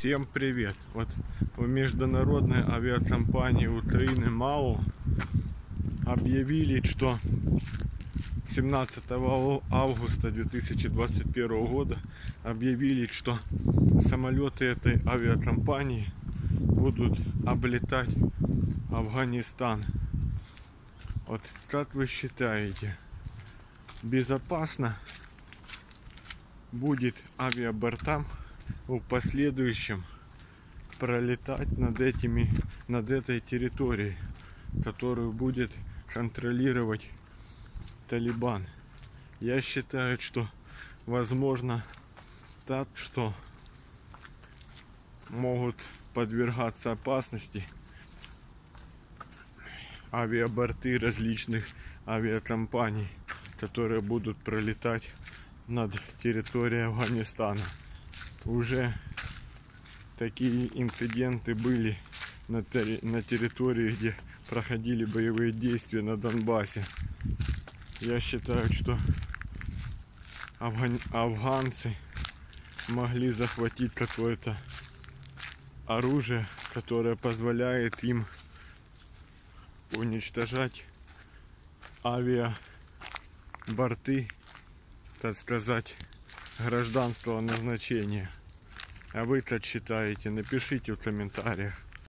Всем привет! Вот в международной авиакомпании Украины МАУ объявили, что 17 августа 2021 года объявили, что самолеты этой авиакомпании будут облетать Афганистан. Вот как вы считаете, безопасно будет авиабортам в последующем пролетать над этими, над этой территорией, которую будет контролировать Талибан. Я считаю, что возможно так, что могут подвергаться опасности авиаборты различных авиакомпаний, которые будут пролетать над территорией Афганистана уже такие инциденты были на, территории, где проходили боевые действия на Донбассе. Я считаю, что афган... афганцы могли захватить какое-то оружие, которое позволяет им уничтожать авиаборты, так сказать, гражданского назначения. А вы как считаете? Напишите в комментариях.